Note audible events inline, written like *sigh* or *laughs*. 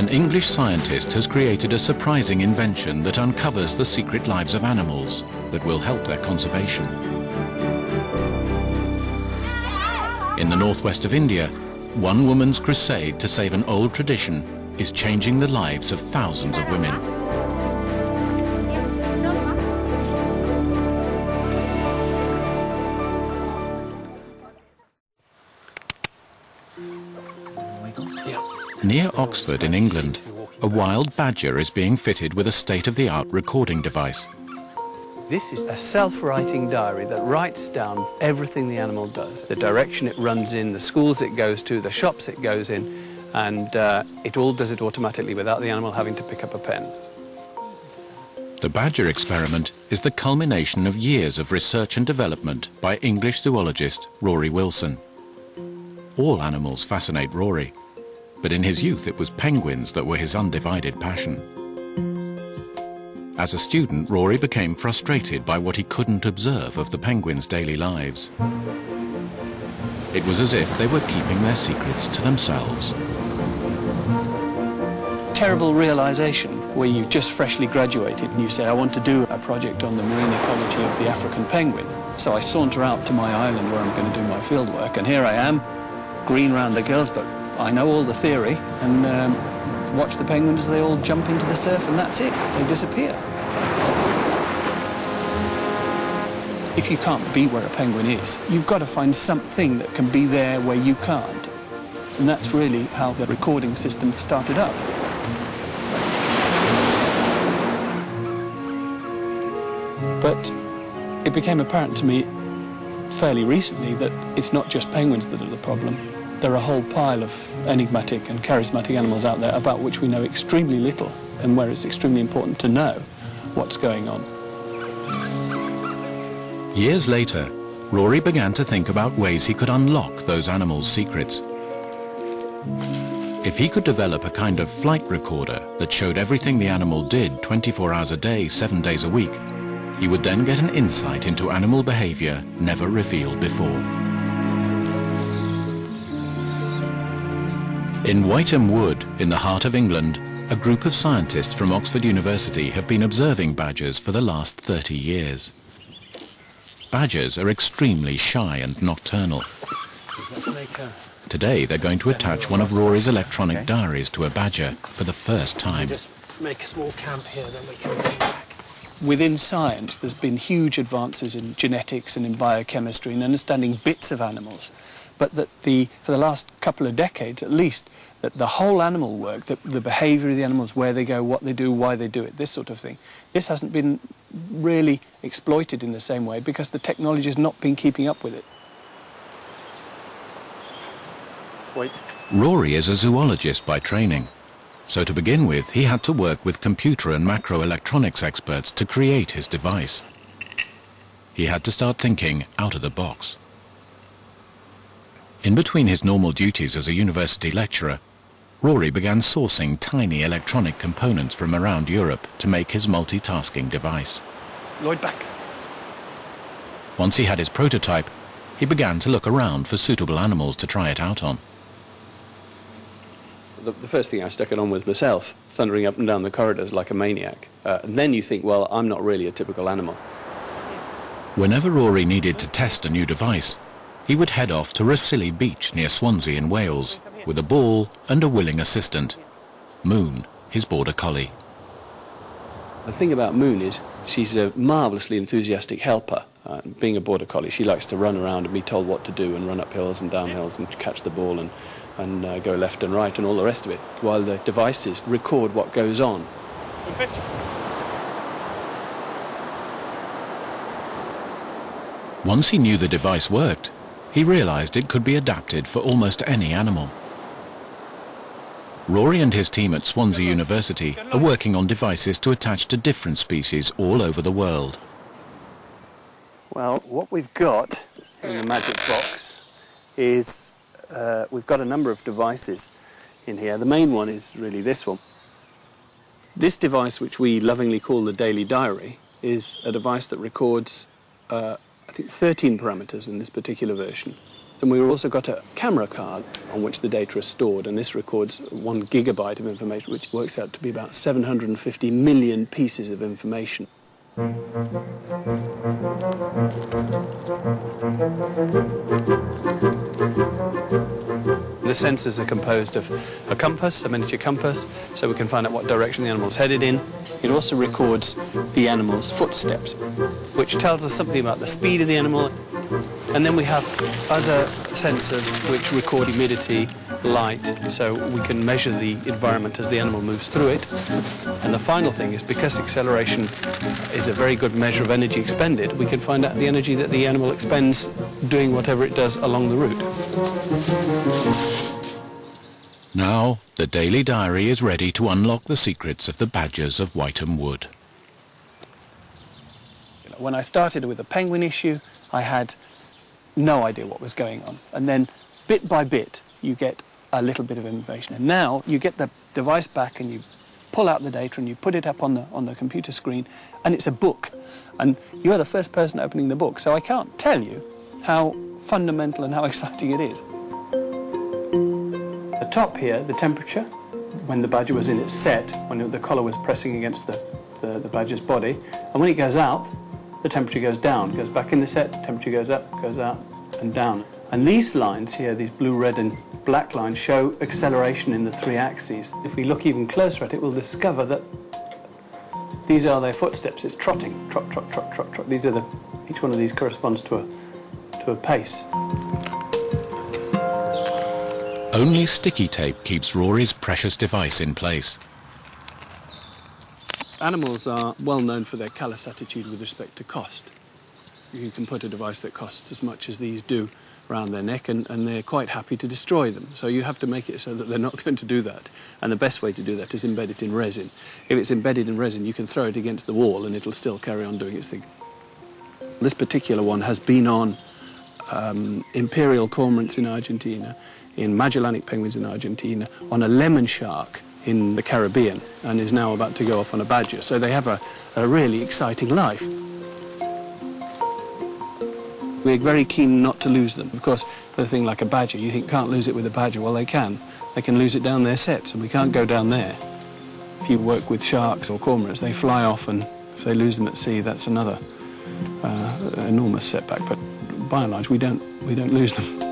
an English scientist has created a surprising invention that uncovers the secret lives of animals that will help their conservation. In the northwest of India, one woman's crusade to save an old tradition is changing the lives of thousands of women. Oh Near Oxford in England, a wild badger is being fitted with a state-of-the-art recording device. This is a self-writing diary that writes down everything the animal does, the direction it runs in, the schools it goes to, the shops it goes in, and uh, it all does it automatically without the animal having to pick up a pen. The badger experiment is the culmination of years of research and development by English zoologist Rory Wilson. All animals fascinate Rory, but in his youth it was penguins that were his undivided passion. As a student, Rory became frustrated by what he couldn't observe of the penguins' daily lives. It was as if they were keeping their secrets to themselves. Terrible realization where you've just freshly graduated and you say, I want to do a project on the marine ecology of the African penguin. So I saunter out to my island where I'm going to do my field work, and here I am, green round the gills, but I know all the theory and um, watch the penguins as they all jump into the surf and that's it. They disappear. If you can't be where a penguin is, you've got to find something that can be there where you can't. And that's really how the recording system started up. But it became apparent to me fairly recently that it's not just penguins that are the problem there are a whole pile of enigmatic and charismatic animals out there about which we know extremely little and where it's extremely important to know what's going on. Years later, Rory began to think about ways he could unlock those animals' secrets. If he could develop a kind of flight recorder that showed everything the animal did 24 hours a day, seven days a week, he would then get an insight into animal behavior never revealed before. In Wytham Wood, in the heart of England, a group of scientists from Oxford University have been observing badgers for the last 30 years. Badgers are extremely shy and nocturnal. Today they're going to attach one of Rory's electronic diaries to a badger for the first time. Just make a small camp here, then we can bring back. Within science, there's been huge advances in genetics and in biochemistry and understanding bits of animals but that the, for the last couple of decades at least, that the whole animal work, the, the behaviour of the animals, where they go, what they do, why they do it, this sort of thing, this hasn't been really exploited in the same way because the technology has not been keeping up with it. Wait. Rory is a zoologist by training. So to begin with, he had to work with computer and microelectronics experts to create his device. He had to start thinking out of the box. In between his normal duties as a university lecturer, Rory began sourcing tiny electronic components from around Europe to make his multitasking device. Lloyd back. Once he had his prototype, he began to look around for suitable animals to try it out on. The, the first thing I stuck it on was myself, thundering up and down the corridors like a maniac. Uh, and then you think, well, I'm not really a typical animal. Whenever Rory needed to test a new device, he would head off to Rhossili Beach near Swansea in Wales with a ball and a willing assistant, Moon, his border collie. The thing about Moon is she's a marvellously enthusiastic helper. Uh, being a border collie, she likes to run around and be told what to do and run up hills and down hills and catch the ball and, and uh, go left and right and all the rest of it, while the devices record what goes on. Once he knew the device worked, he realized it could be adapted for almost any animal. Rory and his team at Swansea University are working on devices to attach to different species all over the world. Well, what we've got in the magic box is uh, we've got a number of devices in here. The main one is really this one. This device, which we lovingly call the Daily Diary, is a device that records uh, I think 13 parameters in this particular version. And we've also got a camera card on which the data is stored, and this records one gigabyte of information, which works out to be about 750 million pieces of information. The sensors are composed of a compass, a miniature compass, so we can find out what direction the animal's headed in. It also records the animal's footsteps, which tells us something about the speed of the animal. And then we have other sensors which record humidity, light, so we can measure the environment as the animal moves through it. And the final thing is because acceleration is a very good measure of energy expended, we can find out the energy that the animal expends doing whatever it does along the route. Now, the daily diary is ready to unlock the secrets of the badgers of Wytham Wood. When I started with the penguin issue, I had no idea what was going on. And then, bit by bit, you get a little bit of information. And now you get the device back and you pull out the data and you put it up on the, on the computer screen, and it's a book. And you're the first person opening the book, so I can't tell you how fundamental and how *laughs* exciting it is. The top here, the temperature, when the badger was in its sett, when the collar was pressing against the, the, the badger's body, and when it goes out, the temperature goes down, goes back in the sett, temperature goes up, goes out, and down. And these lines here, these blue, red, and black lines, show acceleration in the three axes. If we look even closer at it, we'll discover that these are their footsteps. It's trotting, trot, trot, trot, trot, trot. These are the, each one of these corresponds to a, to a pace. Only sticky tape keeps Rory's precious device in place. Animals are well known for their callous attitude with respect to cost. You can put a device that costs as much as these do around their neck and, and they're quite happy to destroy them. So you have to make it so that they're not *laughs* going to do that. And the best way to do that is embed it in resin. If it's embedded in resin, you can throw it against the wall and it'll still carry on doing its thing. This particular one has been on um, imperial cormorants in Argentina, in Magellanic penguins in Argentina, on a lemon shark in the Caribbean and is now about to go off on a badger. So they have a, a really exciting life. We're very keen not to lose them. Of course, a thing like a badger, you think can't lose it with a badger. Well, they can. They can lose it down their setts, and we can't go down there. If you work with sharks or cormorants, they fly off, and if they lose them at sea, that's another uh, enormous setback. But by and large, we don't we don't lose them.